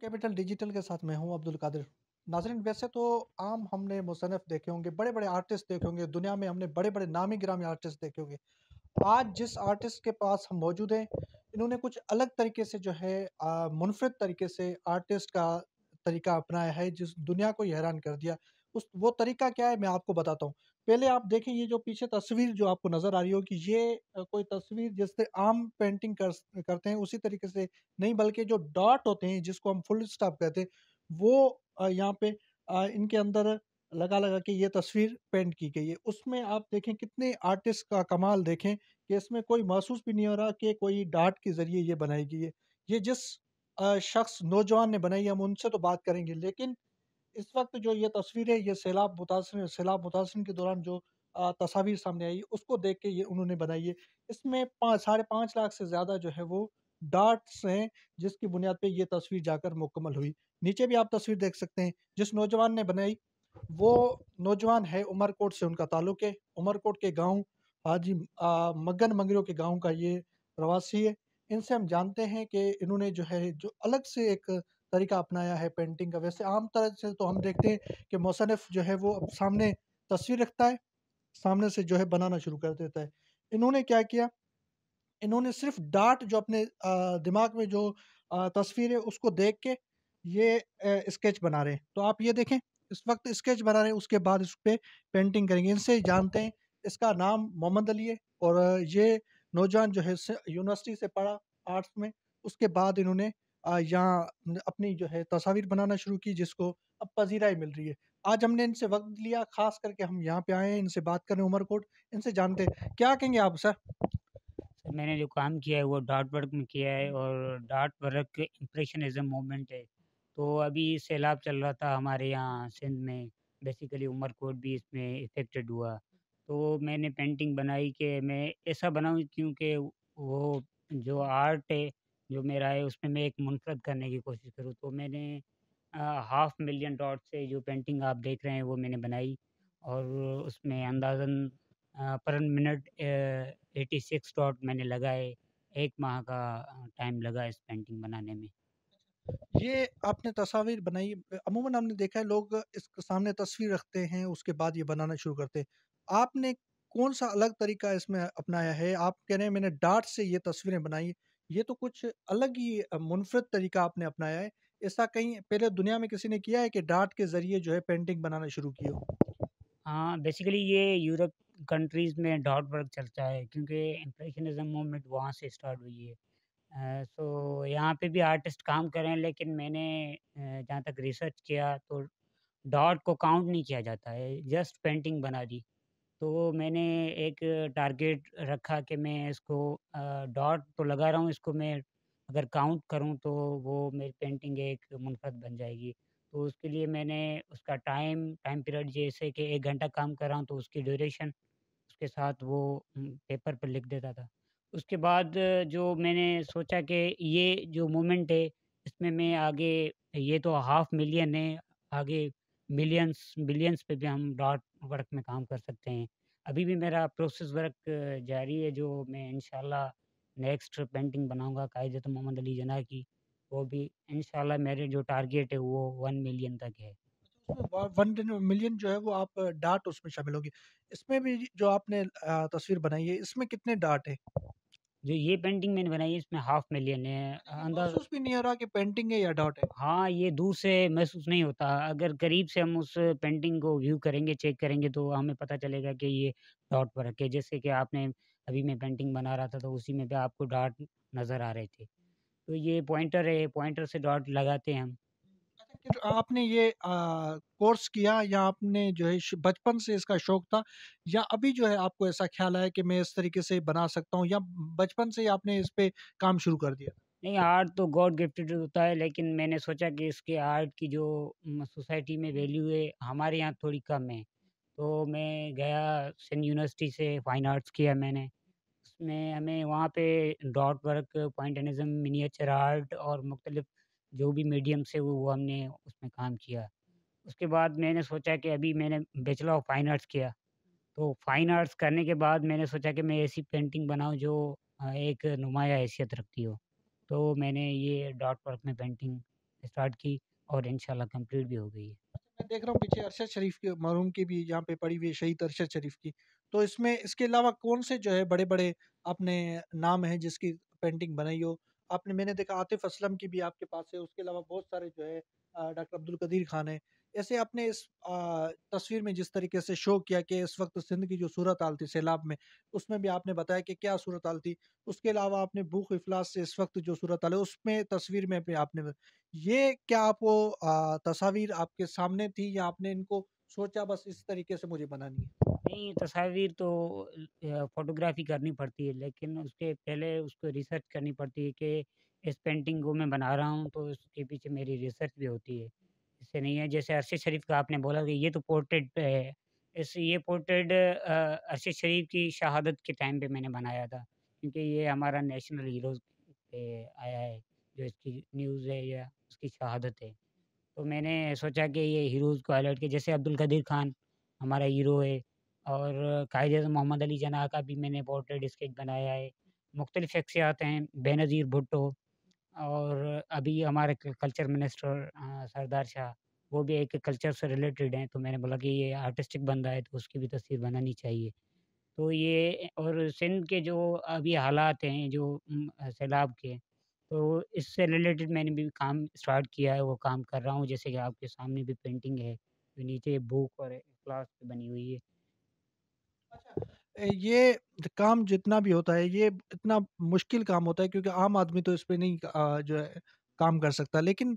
Capital digital के साथ मैं हूँ अब्दुल कादिर। नाजरन वैसे तो आम हमने मुसनफ़ देखे होंगे, बड़े-बड़े आर्टिस्ट देखे होंगे, दुनिया में हमने बड़े-बड़े नामी-गिरामी आर्टिस्ट देखे होंगे। आज जिस आर्टिस्ट के पास हम मौजूद हैं, इन्होंने कुछ अलग तरीके से जो है मुनफरद तरीके से आर्टिस्ट का तरीका अपनाया है, जिस दुनिया को हैरान कर दिया। उस वो तरीका क्या है मैं आपको बताता हूँ। पहले आप देखें ये जो पीछे तस्वीर जो आपको नज़र आ रही होगी ये कोई तस्वीर जिससे आम पेंटिंग कर करते हैं उसी तरीके से नहीं बल्कि जो डॉट होते हैं जिसको हम फुल स्टॉप कहते हैं, वो यहाँ पे इनके अंदर लगा-लगा के ये तस्वीर पेंट की गई है। उसमें आप देखें कितने आर्टिस्ट का कमाल देखें कि इसमें कोई महसूस भी नहीं हो रहा कि कोई डाट के ज़रिए ये बनाई गई है। ये जिस शख्स नौजवान ने बनाई हम उनसे तो बात करेंगे लेकिन इस वक़्त जो ये तस्वीर ये सैलाब मुतासिर सैलाब मुतासिर के दौरान जो तस्वीर सामने आई उसको देख के ये उन्होंने बनाई है। इसमें पाँच साढ़े पाँच लाख से ज़्यादा जो है वो डार्ट्स हैं जिसकी बुनियाद पे ये तस्वीर जाकर मुकम्मल हुई। नीचे भी आप तस्वीर देख सकते हैं, जिस नौजवान ने बनाई वो नौजवान है उमरकोट से उनका ताल्लुक है। उमरकोट के गाँव हाजी मगन मंगरू के गाँव का ये प्रवासी है। इनसे हम जानते हैं कि इन्होंने जो है जो अलग से एक तरीका अपनाया है पेंटिंग का। वैसे आम तरह से तो हम देखते हैं कि मुसन्निफ़ जो है वो सामने तस्वीर रखता है, सामने से जो है बनाना शुरू कर देता है। इन्होंने क्या किया, इन्होंने सिर्फ़ डार्ट जो अपने दिमाग में जो तस्वीर है उसको देख के ये स्केच बना रहे हैं। तो आप ये देखें, इस वक़्त स्केच बना रहे हैं उसके बाद इस पे पेंटिंग करेंगे। इनसे जानते हैं, इसका नाम मोहम्मद अली है और ये नौजवान जो है यूनिवर्सिटी से पढ़ा आर्ट्स में। उसके बाद इन्होंने यहाँ अपनी जो है तस्वीर बनाना शुरू की जिसको अब पज़ीराई मिल रही है। आज हमने इनसे वक़्त लिया ख़ास करके हम यहाँ पे आए हैं, इनसे बात कर रहे हैं उमरकोट, इनसे जानते हैं। क्या कहेंगे आप सर? सर मैंने जो काम किया है वो डॉट वर्क में किया है और डॉट वर्क इम्प्रेशनिज़्म मूवमेंट है। तो अभी सैलाब चल रहा था हमारे यहाँ सिंध में, बेसिकली उमरकोट भी इसमें इफ़ेक्टेड हुआ। तो मैंने पेंटिंग बनाई कि मैं ऐसा बनाऊँ क्योंकि वो जो आर्ट है, जो मेरा है उसमें मैं एक मुनफ़रद करने की कोशिश करूँ। तो मैंने हाफ़ मिलियन डॉट से जो पेंटिंग आप देख रहे हैं वो मैंने बनाई और उसमें अंदाज़न पर मिनट एटी सिक्स डॉट मैंने लगाए। एक माह का टाइम लगा इस पेंटिंग बनाने में। ये आपने तस्वीर बनाई अमूमन हमने देखा है लोग इस सामने तस्वीर रखते हैं, उसके बाद ये बनाना शुरू करते हैं। आपने कौन-सा अलग तरीका इसमें अपनाया है? आप कह रहे हैं मैंने डार्ट से ये तस्वीरें बनाई, ये तो कुछ अलग ही मुनफरद तरीका आपने अपनाया है। ऐसा कहीं पहले दुनिया में किसी ने किया है कि डार्ट के ज़रिए जो है पेंटिंग बनाना शुरू की हो? हाँ, बेसिकली ये यूरोप कंट्रीज़ में डॉट वर्क चलता है क्योंकि इम्प्रेशनिज़्म मूवमेंट वहाँ से स्टार्ट हुई है। सो यहाँ पे भी आर्टिस्ट काम कर रहे हैं लेकिन मैंने जहाँ तक रिसर्च किया तो डॉट को काउंट नहीं किया जाता है, जस्ट पेंटिंग बना दी। तो मैंने एक टारगेट रखा कि मैं इसको डॉट तो लगा रहा हूँ, इसको मैं अगर काउंट करूँ तो वो मेरी पेंटिंग एक मुनफ़रद बन जाएगी। तो उसके लिए मैंने उसका टाइम टाइम पीरियड जैसे कि एक घंटा काम कर रहा हूँ तो उसकी ड्यूरेशन उसके साथ वो पेपर पर लिख देता था। उसके बाद जो मैंने सोचा कि ये जो मोमेंट है इसमें मैं आगे ये तो हाफ़ मिलियन है, आगे मिलियंस मिलियंस पे भी हम डॉट वर्क में काम कर सकते हैं। अभी भी मेरा प्रोसेस वर्क जारी है जो मैं इंशाल्लाह नेक्स्ट पेंटिंग बनाऊँगा कायदत मोहम्मद अली जिन्ना की। वो भी इन मेरे जो टारगेट है वो वन मिलियन तक है। उसमें व 1 दिन मिलियन जो है वो आप डार्ट उसमें शामिल होगी। इसमें भी जो आपने तस्वीर बनाई है, इसमें कितने डार्ट हैं? जो ये पेंटिंग मैंने बनाई है इसमें हाफ़ मिलियन है। अंदाज़ महसूस भी नहीं हो रहा कि पेंटिंग है या डॉट है। हाँ, ये दूर से महसूस नहीं होता। अगर करीब से हम उस पेंटिंग को व्यू करेंगे, चेक करेंगे तो हमें पता चलेगा कि ये डॉट पर है। जैसे कि आपने अभी मैं पेंटिंग बना रहा था तो उसी में भी आपको डॉट नज़र आ रहे थे। तो ये पॉइंटर है, पॉइंटर से डॉट लगाते हैं हम। अच्छा फिर आपने ये अ, कोर्स किया या आपने जो है बचपन से इसका शौक था या अभी जो है आपको ऐसा ख़्याल आया कि मैं इस तरीके से बना सकता हूँ या बचपन से ही आपने इस पे काम शुरू कर दिया? नहीं, आर्ट तो गॉड गिफ्टेड होता है, लेकिन मैंने सोचा कि इसके आर्ट की जो सोसाइटी में वैल्यू है, हमारे यहाँ थोड़ी कम है। तो मैं गया सिंध यूनिवर्सिटी से फाइन आर्ट्स किया मैंने। उसमें हमें वहाँ पे dot work, pointillism, miniature art और मुख्तलिफ़ जो भी मीडियम से वो वो हमने उसमें काम किया। उसके बाद मैंने सोचा कि अभी मैंने बैचलर ऑफ़ फाइन आर्ट्स किया। तो फाइन आर्ट्स करने के बाद मैंने सोचा कि मैं ऐसी पेंटिंग बनाऊँ जो एक नुमाया हैसियत रखती हो। तो मैंने ये डॉट वर्क में पेंटिंग स्टार्ट की और इंशाल्लाह कंप्लीट भी हो गई है। मैं देख रहा हूँ पीछे अरशद शरीफ की, मरहूम की भी यहाँ पे पड़ी हुई है, शहीद अरशद शरीफ की। तो इसमें, इसके अलावा कौन से जो है बड़े-बड़े अपने नाम हैं जिसकी पेंटिंग बनाई हो? आपने मैंने देखा आतिफ़ असलम की भी आपके पास है, उसके अलावा बहुत सारे जो है डॉक्टर अब्दुल कदीर खान है ऐसे आपने इस तस्वीर में जिस तरीके से शो किया कि इस वक़्त सिंध की जो सूरत-हाल थी सैलाब में, उसमें भी आपने बताया कि क्या सूरत-हाल थी। उसके अलावा आपने भूख अफलास से इस वक़्त जो सूरत-हाल है उसमें तस्वीर में भी आपने ये क्या आपको तस्वीर आपके सामने थी या आपने इनको सोचा बस इस तरीके से मुझे बनानी है? नहीं, तस्वीर तो फ़ोटोग्राफ़ी करनी पड़ती है, लेकिन उसके पहले उसको रिसर्च करनी पड़ती है कि इस पेंटिंग को मैं बना रहा हूँ, तो उसके पीछे मेरी रिसर्च भी होती है। इससे नहीं है जैसे अरशद शरीफ का आपने बोला कि ये तो पोर्ट्रेट है। इस ये पोर्ट्रेट अरशद शरीफ की शहादत के टाइम पे मैंने बनाया था, क्योंकि ये हमारा नेशनल हीरोज़ पे आया है, जो इसकी न्यूज़ है या उसकी शहादत है। तो मैंने सोचा कि ये हीरोज़ को हाईलाइट किया जैसे अब्दुल कदीर खान हमारा हीरो है और कायद-ए-आज़म मोहम्मद अली जना का भी मैंने पोर्ट्रेट स्केच बनाया है। मुख्तलिफ़ शख्सियात हैं, बेनज़ीर भुट्टो और अभी हमारे कल्चर मिनिस्टर सरदार शाह, वो भी एक कल्चर से रिलेटेड हैं, तो मैंने बोला कि ये आर्टिस्टिक बंदा है, तो उसकी भी तस्वीर बनानी चाहिए। तो ये और सिंध के जो अभी हालात हैं जो सैलाब के, तो इससे रिलेटेड मैंने भी काम स्टार्ट किया है, वो काम कर रहा हूँ। जैसे कि आपके सामने भी पेंटिंग है, जो नीचे बुक और क्लास बनी हुई है। अच्छा, ये काम जितना भी होता है, ये इतना मुश्किल काम होता है क्योंकि आम आदमी तो इस पे नहीं जो है काम कर सकता। लेकिन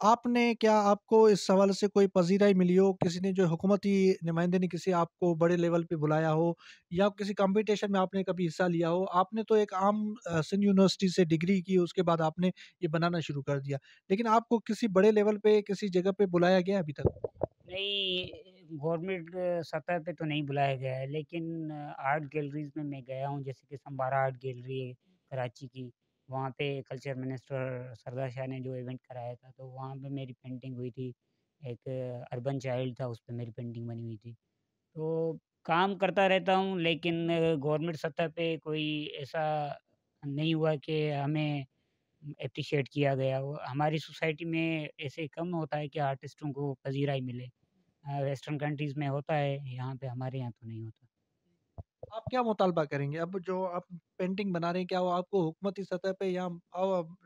आपने क्या आपको इस सवाल से कोई पज़ीराई मिली हो, किसी ने जो हुकूमती नुमाइंदे ने किसी आपको बड़े लेवल पे बुलाया हो या किसी कॉम्पिटिशन में आपने कभी हिस्सा लिया हो? आपने तो एक आम सिंध यूनिवर्सिटी से डिग्री की, उसके बाद आपने ये बनाना शुरू कर दिया। लेकिन आपको किसी बड़े लेवल पे, किसी जगह पे बुलाया गया अभी तक? नहीं, गवर्नमेंट सतह पे तो नहीं बुलाया गया है, लेकिन आर्ट गैलरीज़ में मैं गया हूँ, जैसे कि समबारा आर्ट गैलरी है कराची की, वहाँ पे कल्चर मिनिस्टर सरदार शाह ने जो इवेंट कराया था, तो वहाँ पे मेरी पेंटिंग हुई थी। एक अर्बन चाइल्ड था, उस पर मेरी पेंटिंग बनी हुई थी। तो काम करता रहता हूँ, लेकिन गवर्नमेंट सतह पे कोई ऐसा नहीं हुआ कि हमें एप्रिशिएट किया गया। हमारी सोसाइटी में ऐसे कम होता है कि आर्टिस्टों को पज़ीराई मिले। वेस्टर्न कंट्रीज़ में होता है, यहाँ पे हमारे यहाँ तो नहीं होता। आप क्या मुतालबा करेंगे? अब जो आप पेंटिंग बना रहे हैं, क्या वो आपको हुकूमती सतह पे या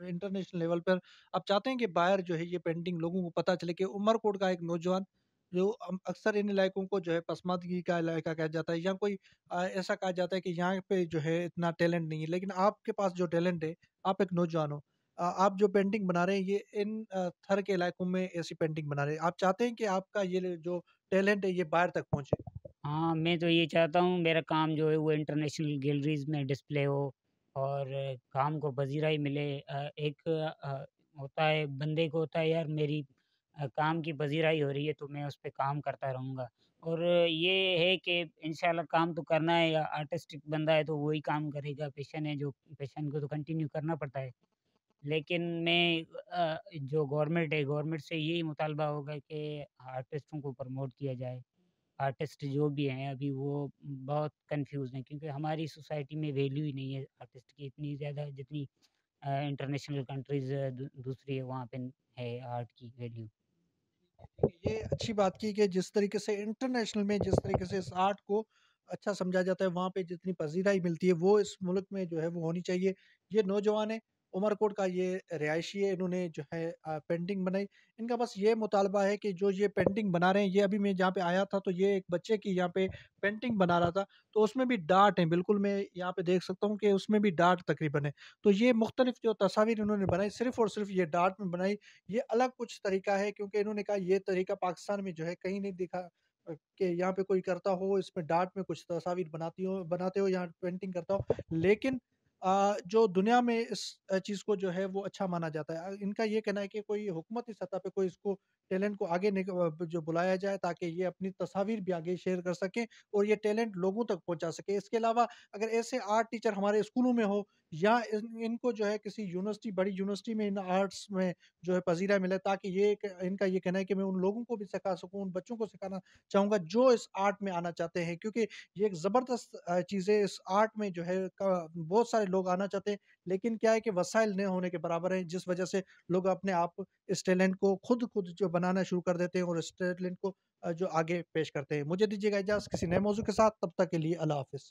इंटरनेशनल लेवल पर आप चाहते हैं कि बाहर जो है ये पेंटिंग लोगों को पता चले कि उमरकोट का एक नौजवान जो अक्सर इन इलाकों को जो है पसमानदगी का इलाका कहा जाता है या कोई ऐसा कहा जाता है कि यहाँ पे जो है इतना टैलेंट नहीं है। लेकिन आपके पास जो टैलेंट है, आप एक नौजवान हो। आप जो पेंटिंग बना रहे हैं ये इन थर के इलाकों में ऐसी पेंटिंग बना रहे हैं। आप चाहते हैं कि आपका ये जो टैलेंट है ये बाहर तक पहुँचे? हाँ, मैं तो ये चाहता हूँ मेरा काम जो है वो इंटरनेशनल गैलरीज़ में डिस्प्ले हो और काम को पज़ीराई मिले। एक होता है बंदे को होता है यार मेरी काम की पज़ीराई हो रही है तो मैं उस पे काम करता रहूँगा। और ये है कि इंशाल्लाह काम तो करना है या आर्टिस्टिक बंदा है तो वही काम करेगा, पैशन है जो पैशन को तो कंटिन्यू करना पड़ता है। लेकिन मैं जो गवर्नमेंट है, गवर्नमेंट से यही मुतालबा होगा कि आर्टिस्टों को प्रमोट किया जाए। आर्टिस्ट जो भी हैं अभी वो बहुत कन्फ्यूज़ हैं क्योंकि हमारी सोसाइटी में वैल्यू ही नहीं है आर्टिस्ट की इतनी ज़्यादा जितनी इंटरनेशनल कंट्रीज़ दूसरी है वहाँ पे है आर्ट की वैल्यू। ये अच्छी बात की कि जिस तरीके से इंटरनेशनल में जिस तरीके से इस आर्ट को अच्छा समझा जाता है, वहाँ पे जितनी पज़ीराई मिलती है, वो इस मुल्क में जो है वो होनी चाहिए। ये नौजवान है, उमरकोट का ये रिहायशी है, इन्होंने जो है पेंटिंग बनाई। इनका बस ये मुतालबा है कि जो ये पेंटिंग बना रहे हैं, ये अभी मैं जहाँ पे आया था, तो ये एक बच्चे की यहाँ पे पेंटिंग बना रहा था, तो उसमें भी डार्ट है, बिल्कुल मैं यहाँ पे देख सकता हूँ कि उसमें भी डार्ट तकरीबन है। तो ये मुख्तलिफ़ जो तस्वीर इन्होंने बनाई, सिर्फ़ और सिर्फ़ ये डार्ट में बनाई ये अलग कुछ तरीका है क्योंकि इन्होंने कहा ये तरीका पाकिस्तान में जो है कहीं नहीं दिखा कि यहाँ पे कोई करता हो इसमें डार्ट में कुछ तस्वीर बनाती हो बनाते हो यहाँ पेंटिंग करता हो लेकिन जो दुनिया में इस चीज़ को जो है वो अच्छा माना जाता है। इनका ये कहना है कि कोई हुकूमती सतह पे कोई इसको टैलेंट को आगे जो बुलाया जाए ताकि ये अपनी तस्वीर भी आगे शेयर कर सकें और ये टैलेंट लोगों तक पहुँचा सके। इसके अलावा अगर ऐसे आर्ट टीचर हमारे स्कूलों में हो या इन इनको जो है किसी यूनिवर्सिटी बड़ी यूनिवर्सिटी में इन आर्ट्स में जो है पज़ीरा मिले ताकि ये इनका ये कहना है कि मैं उन लोगों को भी सिखा सकूँ, उन बच्चों को सिखाना चाहूँगा जो इस आर्ट में आना चाहते हैं क्योंकि ये एक ज़बरदस्त चीज़ है इस आर्ट में जो है बहुत सारे लोग आना चाहते हैं, लेकिन क्या है कि वसाइल नहीं होने के बराबर है जिस वजह से लोग अपने आप इस टैलेंट को खुद-खुद जो बनाना शुरू कर देते हैं और इस टैलेंट को जो आगे पेश करते हैं। मुझे दीजिएगा इजाज़ किसी नए मौज़ू के साथ, तब तक के लिए अल्लाह हाफ़िज़।